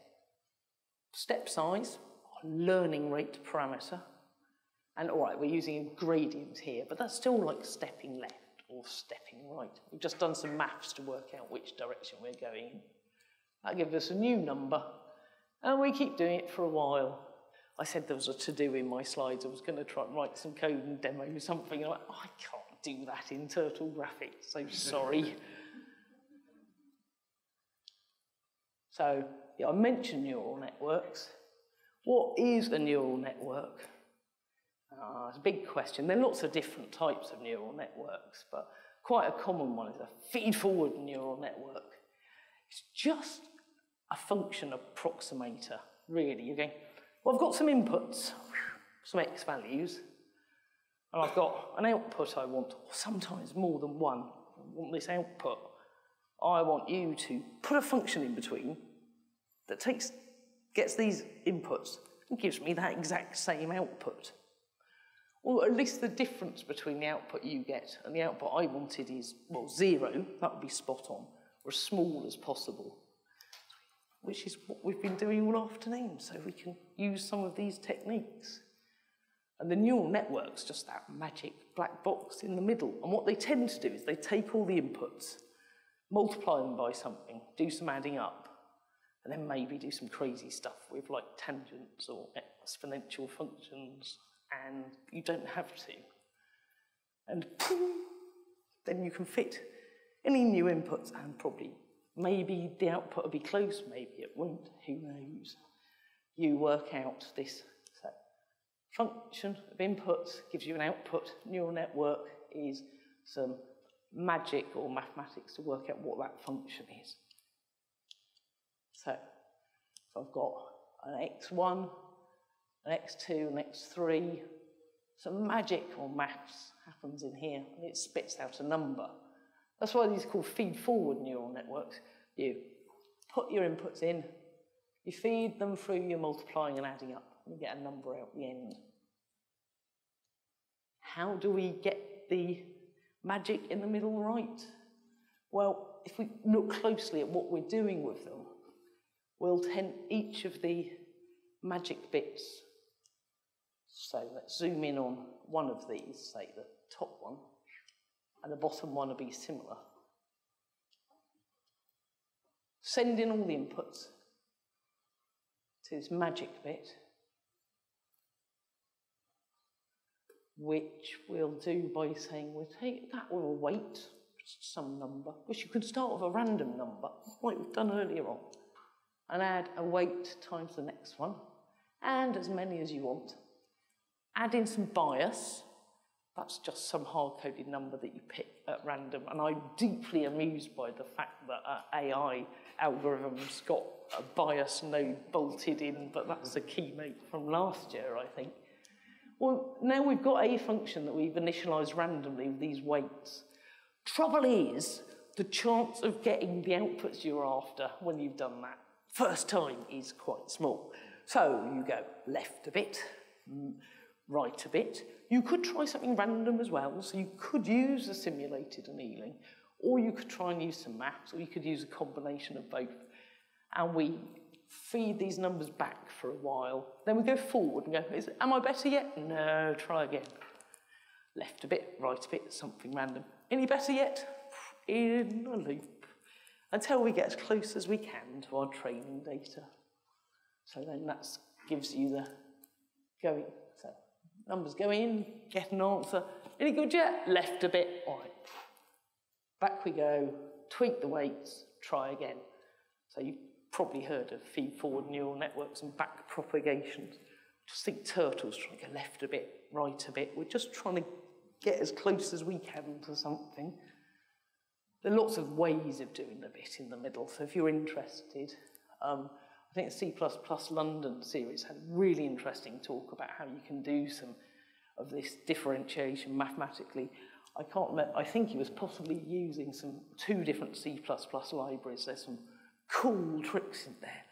Step size, learning rate parameter, And all right, we're using a gradient here, but that's still like stepping left or stepping right. We've just done some maths to work out which direction we're going in. That gives us a new number, and we keep doing it for a while. I said there was a to-do in my slides. I was going to try and write some code and demo something. I'm like, oh, I can't do that in Turtle Graphics, so sorry. so, yeah, I mentioned neural networks. What is a neural network? Uh, it's a big question. There are lots of different types of neural networks, but quite a common one is a feed-forward neural network. It's just a function approximator, really. You're going, well, I've got some inputs, some x values, and I've got an output I want, or sometimes more than one. I want this output. I want you to put a function in between that takes, gets these inputs and gives me that exact same output. Or at least the difference between the output you get and the output I wanted is, well, zero, that would be spot on, or as small as possible which is what we've been doing all afternoon, so we can use some of these techniques. And the neural network's just that magic black box in the middle. And what they tend to do is they take all the inputs, multiply them by something, do some adding up, and then maybe do some crazy stuff with like tangents or exponential functions, and you don't have to. And then you can fit any new inputs and probably Maybe the output will be close, maybe it won't, who knows. You work out this function of inputs gives you an output. Neural network is some magic or mathematics to work out what that function is. So, so I've got an x1, an x2, an x3. Some magic or maths happens in here, and it spits out a number. That's why these are called feed-forward neural networks. You put your inputs in, you feed them through your multiplying and adding up, and you get a number out the end. How do we get the magic in the middle right? Well, if we look closely at what we're doing with them, we'll tend each of the magic bits. So let's zoom in on one of these, say the top one and the bottom one will be similar. Send in all the inputs to this magic bit, which we'll do by saying we'll take that with a weight, some number, which you can start with a random number, like we've done earlier on, and add a weight times the next one, and as many as you want. Add in some bias, that's just some hard-coded number that you pick at random. And I'm deeply amused by the fact that uh, AI algorithms got a bias node bolted in, but that's a keynote from last year, I think. Well, now we've got a function that we've initialized randomly with these weights. Trouble is, the chance of getting the outputs you're after when you've done that first time is quite small. So you go left a bit, right a bit, you could try something random as well, so you could use a simulated annealing, or you could try and use some maths, or you could use a combination of both. And we feed these numbers back for a while. Then we go forward and go, is, am I better yet? No, try again. Left a bit, right a bit, something random. Any better yet? In a loop. Until we get as close as we can to our training data. So then that gives you the going Numbers go in, get an answer. Any good yet? Left a bit. All right. Back we go, tweak the weights, try again. So you've probably heard of feed-forward neural networks and back propagations. Just think turtles trying to go left a bit, right a bit. We're just trying to get as close as we can to something. There are lots of ways of doing the bit in the middle, so if you're interested, um, I think the C++ London series had a really interesting talk about how you can do some of this differentiation mathematically. I can't remember, I think he was possibly using some two different C++ libraries. There's some cool tricks in there,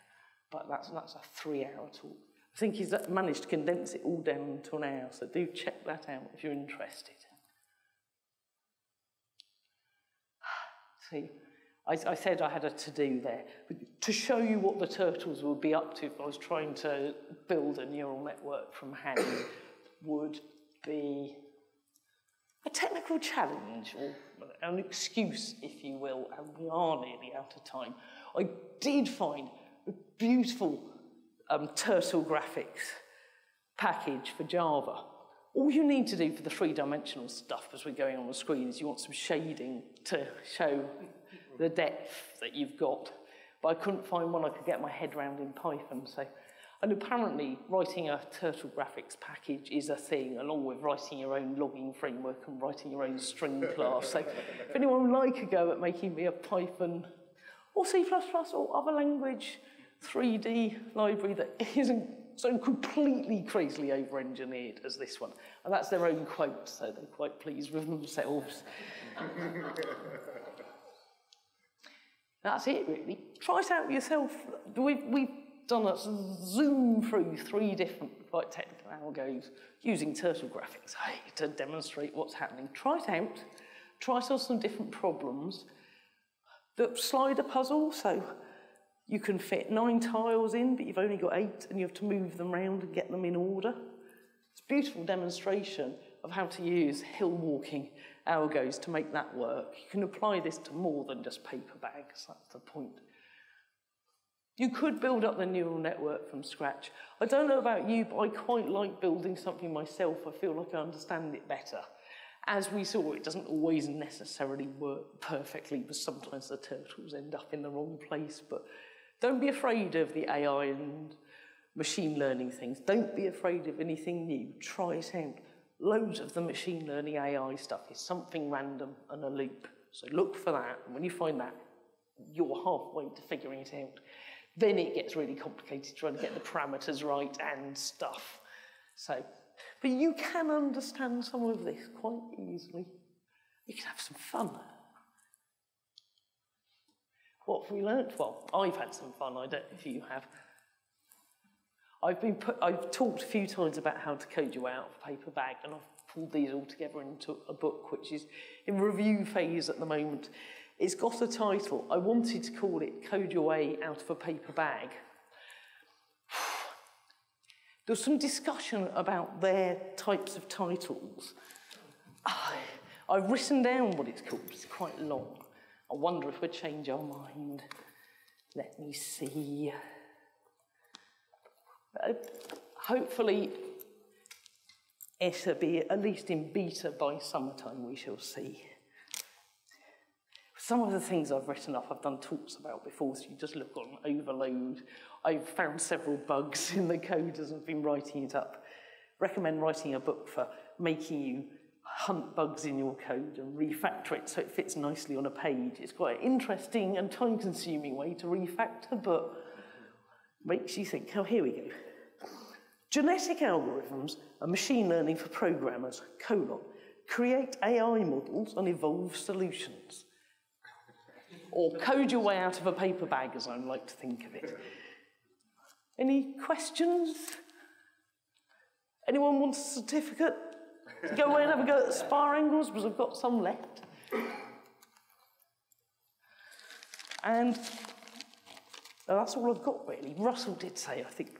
but that's, that's a three-hour talk. I think he's uh, managed to condense it all down to an hour, so do check that out if you're interested. See, I, I said I had a to-do there. To show you what the turtles would be up to if I was trying to build a neural network from hand would be a technical challenge or an excuse, if you will, and we are nearly out of time. I did find a beautiful um, turtle graphics package for Java. All you need to do for the three-dimensional stuff as we're going on the screen is you want some shading to show the depth that you've got. But I couldn't find one I could get my head around in Python, so and apparently, writing a turtle graphics package is a thing, along with writing your own logging framework and writing your own string class. So, if anyone would like a go at making me a Python or C++ or other language 3D library that isn't so completely crazily over-engineered as this one, and that's their own quote, so they're quite pleased with themselves. that's it, really. Try it out yourself. We've, we've done a zoom through three different quite technical algos using turtle graphics to demonstrate what's happening. Try it out, try solve some different problems. The slider puzzle, so you can fit nine tiles in, but you've only got eight and you have to move them around and get them in order. It's a beautiful demonstration of how to use hill walking algos to make that work. You can apply this to more than just paper bags, that's the point. You could build up the neural network from scratch. I don't know about you, but I quite like building something myself. I feel like I understand it better. As we saw, it doesn't always necessarily work perfectly, but sometimes the turtles end up in the wrong place. But don't be afraid of the AI and machine learning things. Don't be afraid of anything new. Try it out. Loads of the machine learning AI stuff is something random and a loop. So look for that. And when you find that, you're halfway to figuring it out. Then it gets really complicated trying to get the parameters right and stuff. So, but you can understand some of this quite easily. You can have some fun. What have we learnt? Well, I've had some fun. I don't know if you have. I've been put, I've talked a few times about how to code your way out of a paper bag, and I've pulled these all together into a book which is in review phase at the moment. It's got a title. I wanted to call it Code Your Way Out of a Paper Bag. There's some discussion about their types of titles. I've written down what it's called. It's quite long. I wonder if we change our mind. Let me see. Hopefully, it'll be at least in beta by summertime, we shall see. Some of the things I've written up, I've done talks about before, so you just look on overload. I've found several bugs in the code as I've been writing it up. Recommend writing a book for making you hunt bugs in your code and refactor it so it fits nicely on a page. It's quite an interesting and time-consuming way to refactor, but makes you think, oh, here we go. Genetic algorithms and machine learning for programmers, colon, create AI models and evolve solutions or code your way out of a paper bag, as I like to think of it. Any questions? Anyone wants a certificate? Go away and have a go at spirangles, because I've got some left. And that's all I've got, really. Russell did say, I think,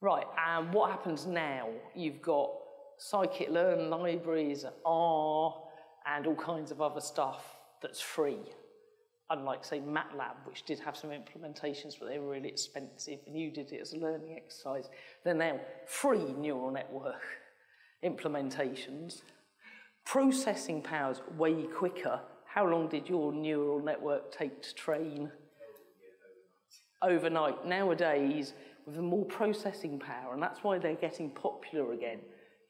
Right, and what happens now? You've got scikit-learn libraries, R, and all kinds of other stuff that's free. Unlike, say, MATLAB, which did have some implementations, but they were really expensive, and you did it as a learning exercise. They're now free neural network implementations. Processing power's way quicker how long did your neural network take to train? Overnight. Nowadays, with more processing power, and that's why they're getting popular again,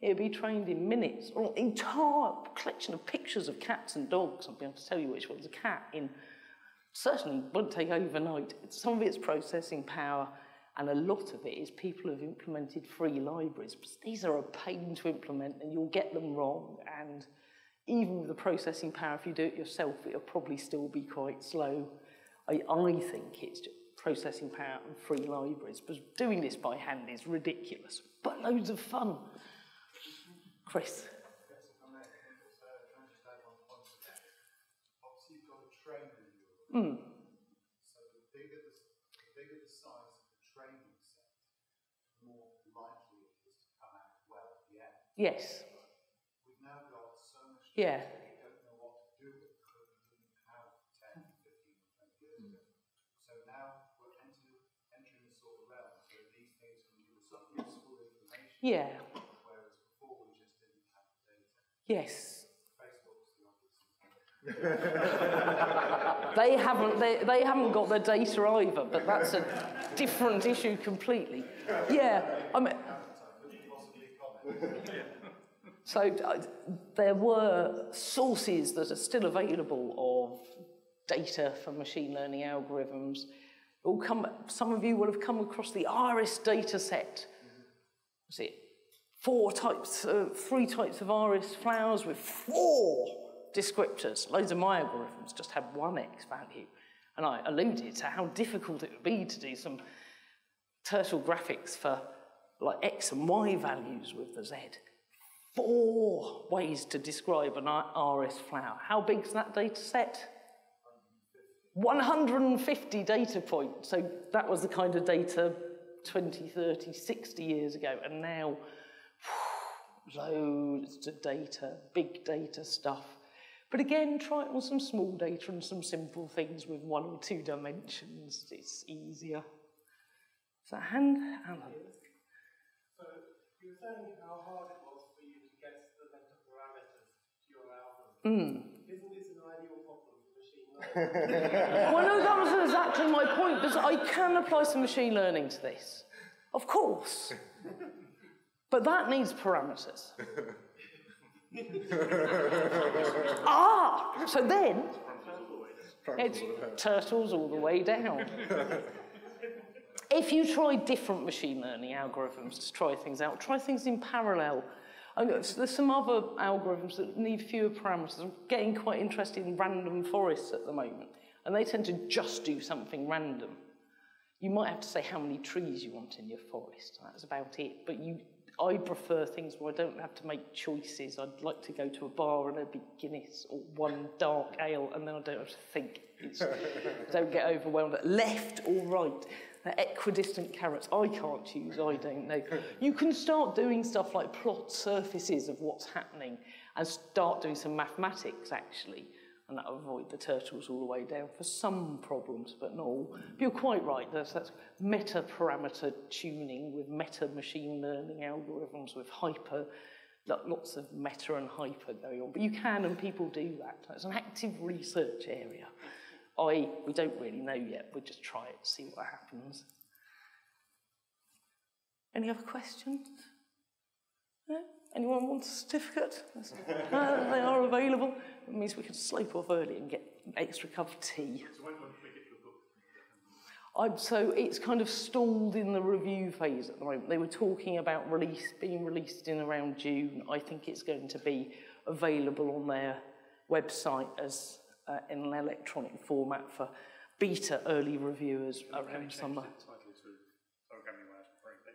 it'll be trained in minutes, or an entire collection of pictures of cats and dogs. I'll be able to tell you which one's a cat in certainly won't take overnight. Some of it's processing power, And a lot of it is people have implemented free libraries. These are a pain to implement and you'll get them wrong. And even with the processing power, if you do it yourself, it'll probably still be quite slow. I, I think it's just processing power and free libraries. But doing this by hand is ridiculous, but loads of fun. Chris. Mm. So the bigger the, the bigger the size of the training set, the more likely it is to come out well at the end. Yes. We've now got so much Yeah. data, we don't know what to do with it because we didn't have 10, 15, 20 years ago. So now we're enter, entering the sort of realm where these things can give us some useful information, Yeah. whereas before we just didn't have the data. Yes. They haven't, they, they haven't got the data either, but that's a different issue completely. Yeah, I mean, so uh, there were sources that are still available of data for machine learning algorithms. Come, some of you will have come across the Iris data set. It four types, uh, three types of iris flowers with four descriptors. Loads of my algorithms just had one X value. And I alluded to how difficult it would be to do some turtle graphics for like X and Y values with the Z. Four ways to describe an iris flower. How big's that data set? 150 data points. So that was the kind of data 20, 30, 60 years ago. And now, loads of data, big data stuff. But again, try it on some small data and some simple things with one or two dimensions. It's easier. So hand, Alan. So you were saying how hard it was for you to guess the meta parameters to your algorithm. Isn't this an ideal problem for machine learning? Well, no, that was exactly my point, because I can apply some machine learning to this. Of course. But that needs parameters. ah, so then it's turtles all the way down. if you try different machine learning algorithms to try things out, try things in parallel. There's some other algorithms that need fewer parameters. I'm getting quite interested in random forests at the moment, and they tend to just do something random. You might have to say how many trees you want in your forest. And that's about it. But you, I prefer things where I don't have to make choices. I'd like to go to a bar and there'd be Guinness or one dark ale, and then I don't have to think. Don't get overwhelmed. Left or right? Equidistant carrots. I can't choose. I don't know. You can start doing stuff like plot surfaces of what's happening and start doing some mathematics actually and that'll avoid the turtles all the way down for some problems, but not all. But you're quite right, that's, that's meta-parameter tuning with meta-machine learning algorithms with hyper, lots of meta and hyper going on. But you can, and people do that. It's an active research area. I, we don't really know yet, we'll just try it, see what happens. Any other questions? No? Anyone want a certificate? uh, they are available. It means we can slope off early and get an extra cup of tea. So when will we get your book? I'm, so it's kind of stalled in the review phase at the moment. They were talking about release being released in around June. I think it's going to be available on their website as uh, in an electronic format for beta early reviewers around summer. Title to programming language for everything.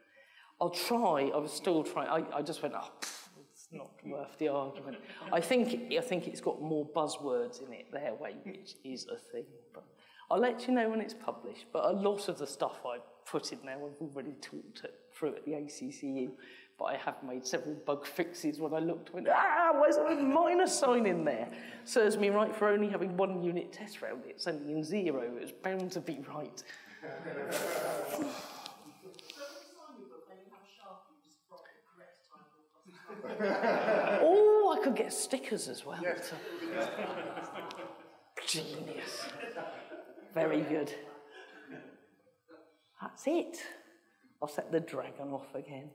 I'll try. I was still trying. I, I just went, oh, pff, it's not worth the argument. I think I think it's got more buzzwords in it their way, which is a thing. But I'll let you know when it's published. But a lot of the stuff I put in there, I've already talked it through at the ACCU. But I have made several bug fixes when I looked. Went, ah, where's a minus sign in there? Serves me right for only having one unit test round. It, it's only in zero. It's bound to be right. Oh, I could get stickers as well. So- Genius. Very good. That's it. I'll set the dragon off again.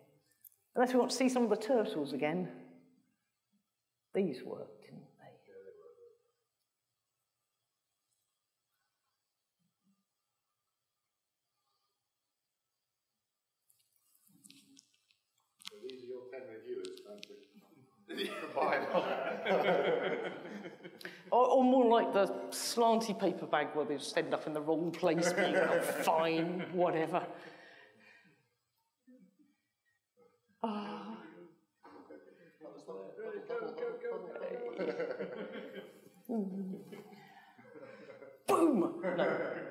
Unless we want to see some of the turtles again. These worked, didn't they? or, or, more like the slanty paper bag where they stand up in the wrong place, being fine, whatever. Mm-hmm. Boom! No.